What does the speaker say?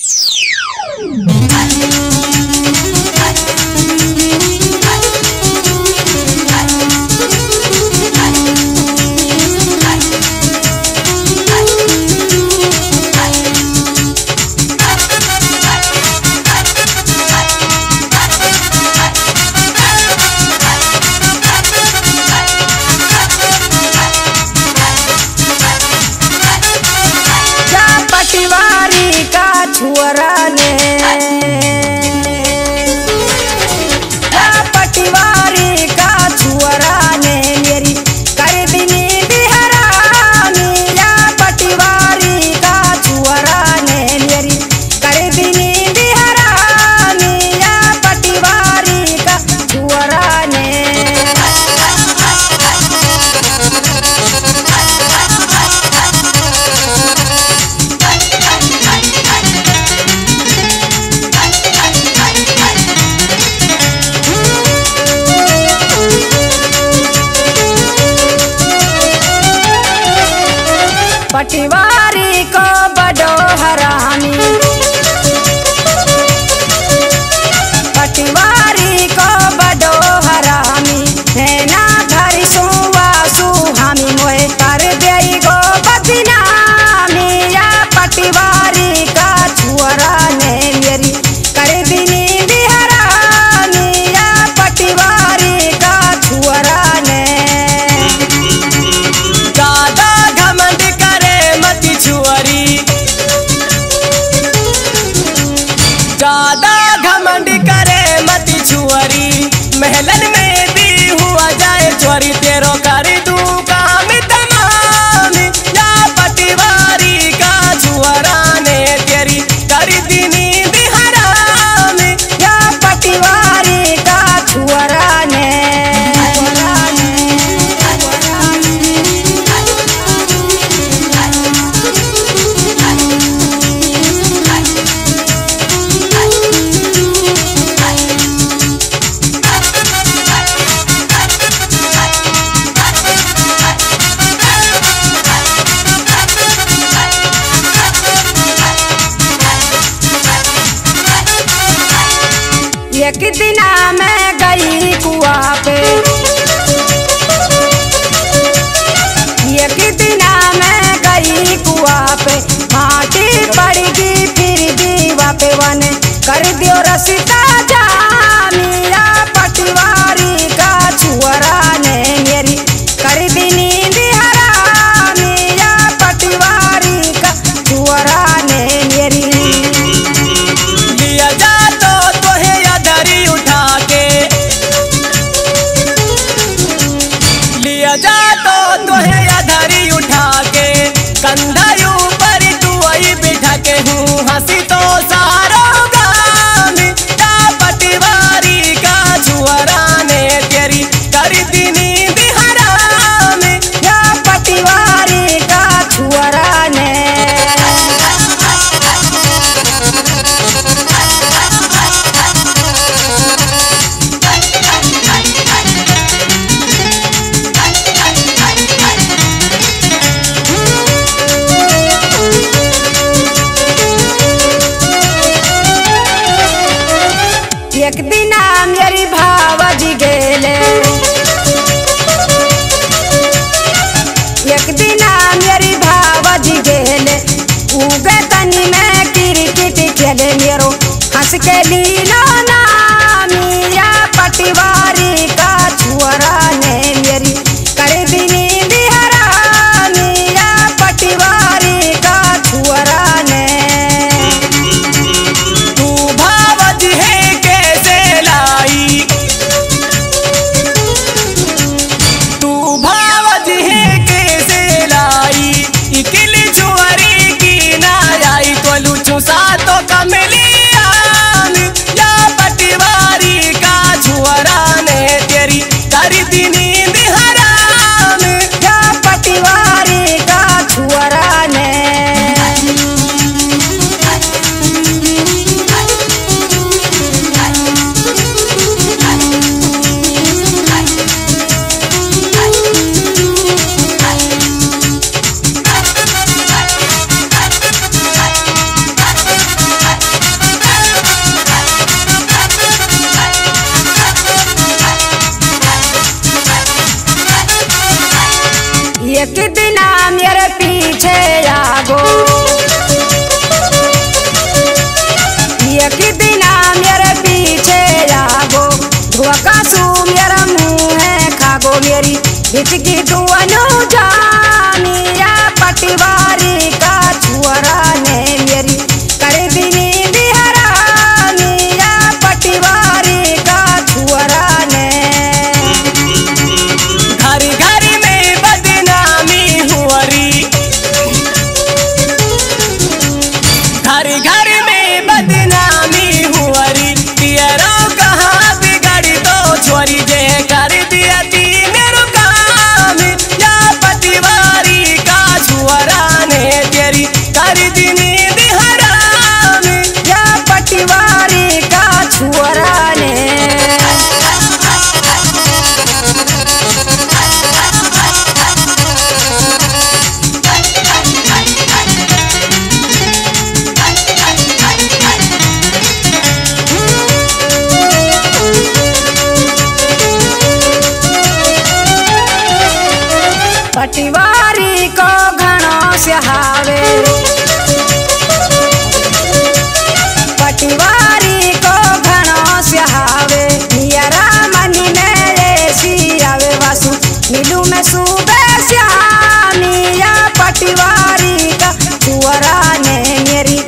you पटिवारी को बड़ो हरानी पटिवारी एक दिना मैं गई कुआ पे। एक दिना मैं गई कुआ पे। माटी पड़ फिर दीवा पे वन। कर दियो रसिका हसी तो देंगे रो हंस के लीला एक दिन मेरे पीछे आवो का सू मेरा मुँह है खागो मेरी हिचकी धुआ तारी को घणो सहावे पटिवारी को घणो सहावे नियरा मनी मेरे सियावे वासु। मिलू में सुबे श्यामिया पटिवारी का। सुअरा ने मेरी